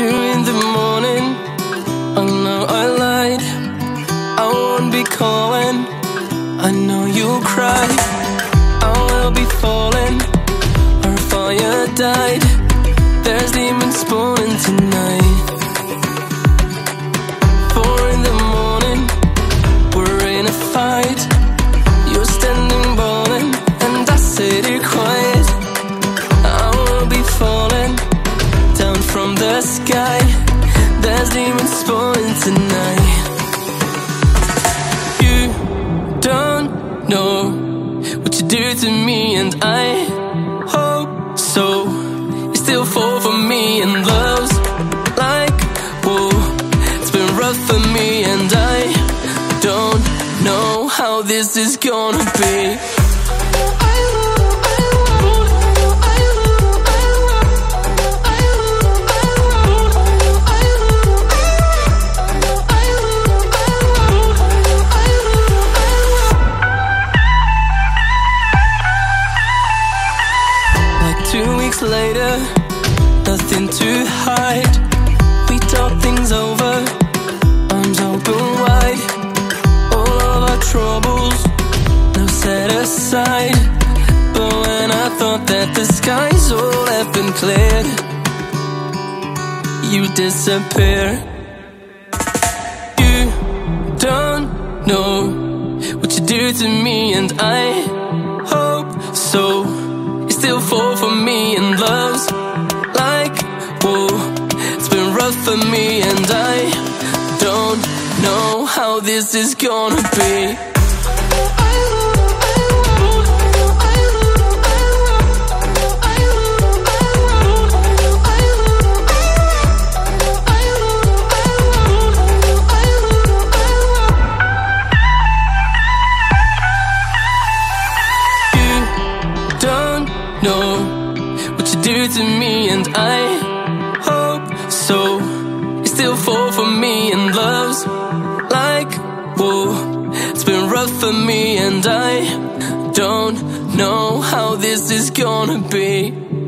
you in the morning. Oh no, I lied. I won't be calling. I know you'll cry. I will be falling. Our fire died. There's demons spawning tonight. From the sky. There's demons spawning tonight. You don't know what you do to me, and I hope so. You still fall for me, and love's like whoa. It's been rough for me, and I don't know how this is gonna be. Later, nothing to hide. We talk things over, arms open wide. All of our troubles, now set aside. But when I thought that the skies all have been cleared, you disappear. You don't know what you do to me, and I love's like whoa. It's been rough for me, and I don't know how this is gonna be. Do to me, and I hope so. You still fall for me, and love's like whoa. It's been rough for me, and I don't know how this is gonna be.